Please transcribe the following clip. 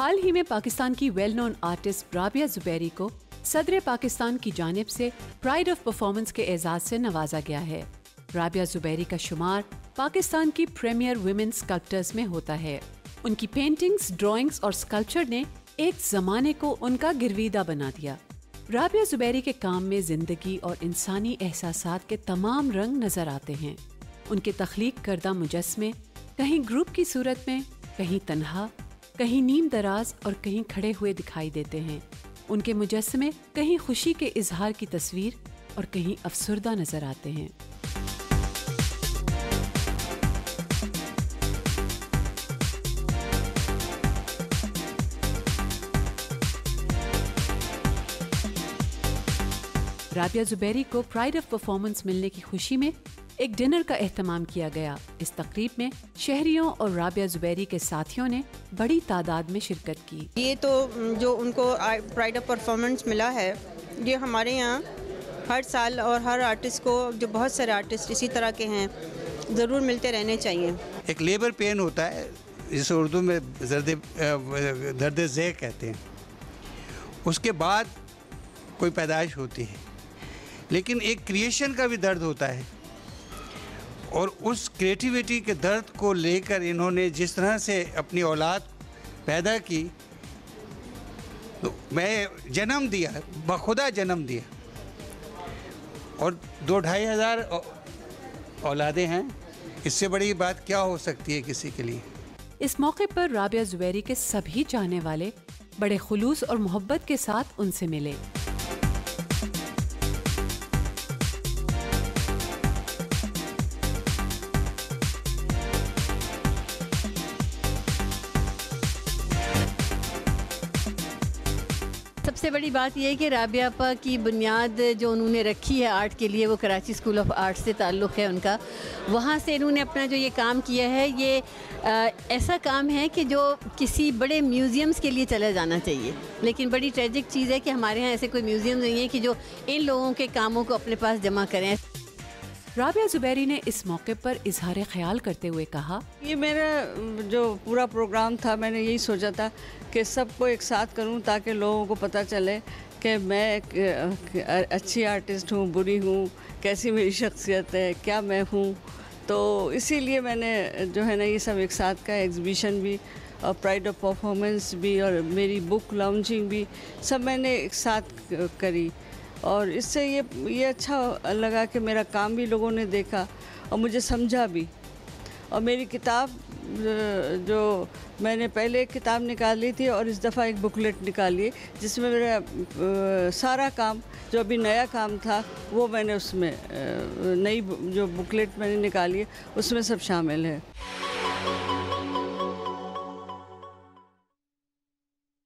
حال ہی میں پاکستان کی well known artist Rabia Zubairi کو صدر پاکستان کی جانب سے پرائڈ آف پرفارمنس کے اعزاز سے نوازا گیا ہے۔ رابعہ زبیری کا شمار پاکستان کی پریمیئر ویمن سکلپٹرز میں ہوتا ہے۔ ان کی پینٹنگز ڈرائنگز اور سکلپچر نے ایک زمانے کو ان کا گرویدہ بنا دیا۔ رابعہ زبیری کے کام میں زندگی اور انسانی احساسات کے تمام رنگ نظر آتے ہیں۔ ان کے تخلیق کردہ مجسمے کہیں گروپ کی صورت میں، کہیں تنہا کہیں نیم دراز اور کہیں کھڑے ہوئے دکھائی دیتے ہیں۔ ان کے مجسمے کہیں خوشی کے اظہار کی تصویر اور کہیں افسردہ نظر آتے ہیں۔ رابعہ زبیری کو پرائڈ آف پرفارمنس ملنے کی خوشی میں ایک ڈنر کا اہتمام کیا گیا۔ اس تقریب میں شہریوں اور رابعہ زبیری کے ساتھیوں نے بڑی تعداد میں شرکت کی۔ یہ تو جو ان کو پرائڈ آف پرفارمنس ملا ہے یہ ہمارے یہاں ہر سال اور ہر آرٹسٹ کو جو بہت سارے آرٹسٹ اسی طرح کے ہیں ضرور ملتے رہنے چاہیے۔ ایک لیبر پین ہوتا ہے جسے اردو میں زرد درد ذیل کہتے ہیں۔ اس کے بعد کوئی پیدائش ہوتی ہے۔ لیکن ایک کریشن کا بھی درد ہوتا ہے۔ اور اس کریٹیویٹی کے درد کو لے کر انہوں نے جس طرح سے اپنی اولاد پیدا کی، تو میں جنم دیا، بخدا جنم دیا۔ اور دو ڈھائی ہزار اولادیں ہیں۔ اس سے بڑی بات کیا ہو سکتی ہے کسی کے لیے؟ اس موقع پر رابعہ زبیری کے سبھی چاہنے والے بڑے خلوص اور محبت کے ساتھ ان سے ملے۔ سب سے بڑی بات یہ ہے کہ رابعہ اپا کی بنیاد جو انہوں نے رکھی ہے آرٹ کے لیے، وہ کراچی اسکول آف آرٹ سے تعلق ہے ان کا۔ وہاں سے انہوں نے اپنا جو یہ کام کیا ہے، یہ ایسا کام ہے کہ جو کسی بڑے میوزیمز کے لیے چلا جانا چاہیے۔ لیکن بڑی ٹریجک چیز ہے کہ ہمارے ہاں ایسے کوئی میوزیم نہیں ہے کہ جو ان لوگوں کے کاموں کو اپنے پاس جمع کریں۔ رابعہ زبیری نے اس موقع پر اظہار خیال کرتے ہوئے کہا، یہ میرا جو پورا پروگرام تھا، میں نے یہی سوچا تھا کہ سب کو ایک ساتھ کروں تاکہ لوگوں کو پتہ چلے کہ میں ایک اچھی آرٹسٹ ہوں، بری ہوں، کیسی میری شخصیت ہے، کیا میں ہوں؟ تو اسی لیے میں نے جو ہے نا، یہ سب ایک ساتھ کا ایگزیبیشن بھی اور پرائڈ آف پرفارمنس بھی اور میری بک لانچنگ بھی، سب میں نے ایک ساتھ کری۔ اور اس سے یہ یہ اچھا لگا کہ میرا کام بھی لوگوں نے دیکھا اور مجھے سمجھا بھی۔ اور میری کتاب جو میں نے پہلے ایک کتاب نکال لی تھی اور اس دفعہ ایک بکلیٹ نکالی جس میں میرا سارا کام، جو ابھی نیا کام تھا، وہ میں نے اس میں نئی جو بکلیٹ میں نے نکالی ہے، اس میں سب شامل ہے۔